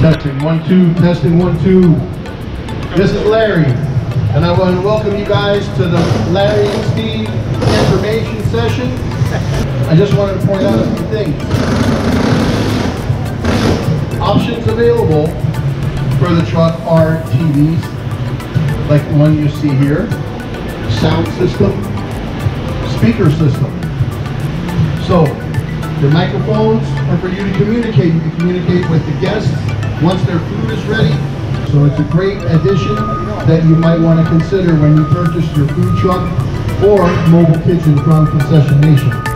Testing, one, two, testing, one, two. This is Larry, and I want to welcome you guys to the Larry and Steve information session. I just wanted to point out a few things. Options available for the truck are TVs, like the one you see here, sound system, speaker system. So, the microphones are for you to communicate. You can communicate with the guests once their food is ready. So it's a great addition that you might want to consider when you purchase your food truck or mobile kitchen from Concession Nation.